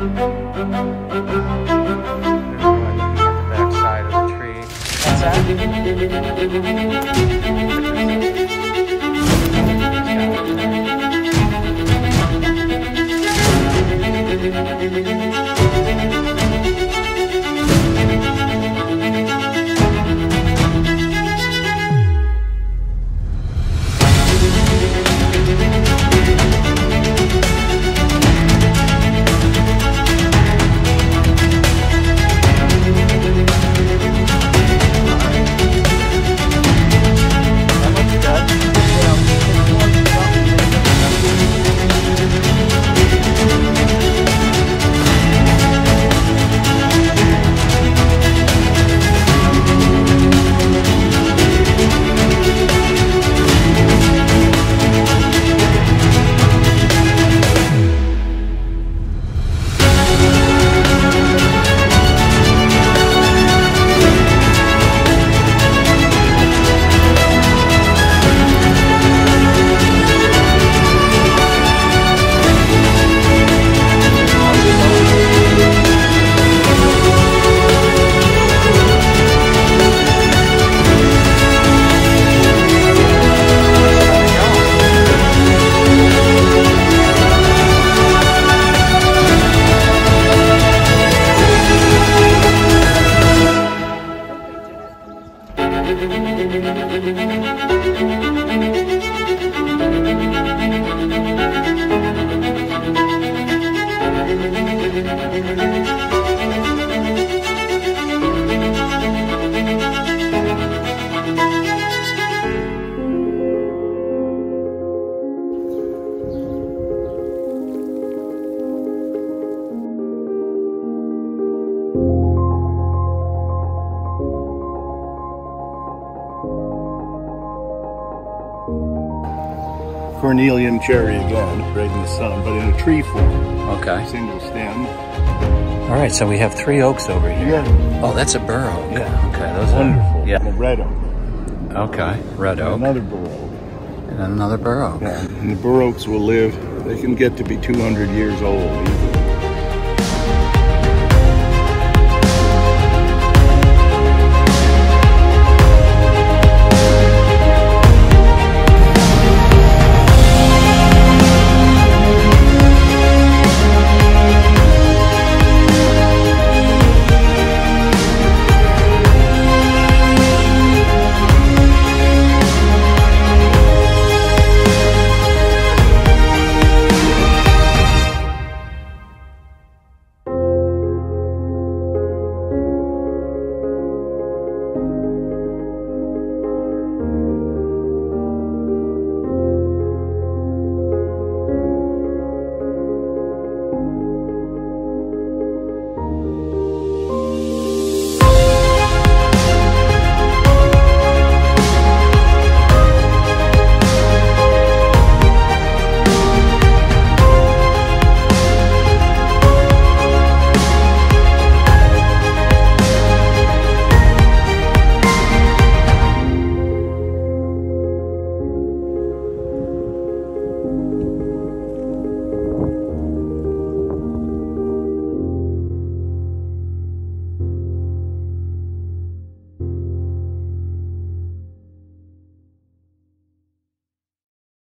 Back side of the tree. What's that? Cornelian cherry again, right in the sun, but in a tree form, Okay. single stem. All right, so we have three oaks over here. Yeah. Oh, that's a bur oak. Yeah. Okay, those Wonderful. are yeah. And a red oak. Okay, red oak Another bur oak. and then another bur oak. Yeah. And the bur oaks will live, they can get to be 200 years old.